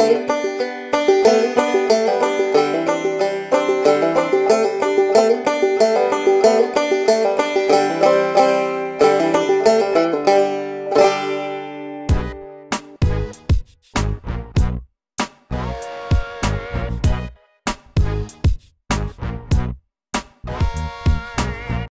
Música